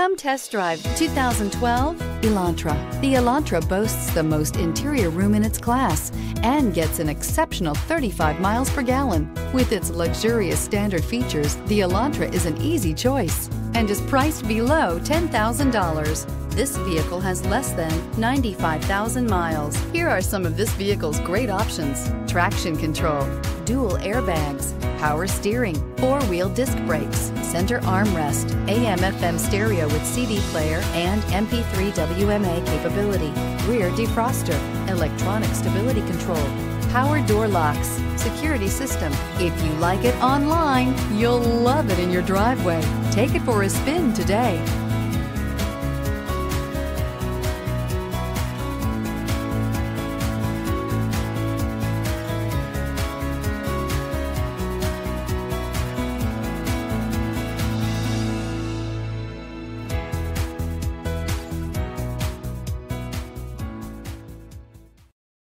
Come test drive 2012 Elantra. The Elantra boasts the most interior room in its class and gets an exceptional 35 miles per gallon. With its luxurious standard features, the Elantra is an easy choice and is priced below $10,000. This vehicle has less than 95,000 miles. Here are some of this vehicle's great options. Traction control, dual airbags, power steering, four-wheel disc brakes, center armrest, AM FM stereo with CD player and MP3 WMA capability, rear defroster, electronic stability control, power door locks, security system. If you like it online, you'll love it in your driveway. Take it for a spin today.